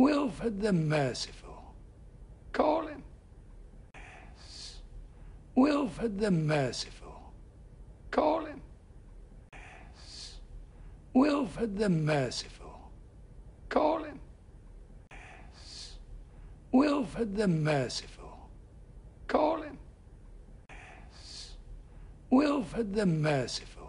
Wilfred the Merciful. Call him. Yes. Wilfred the Merciful. Call him. Yes. Wilfred the Merciful. Call him. Yes. Wilfred the Merciful. Call him. Yes. Wilfred the Merciful.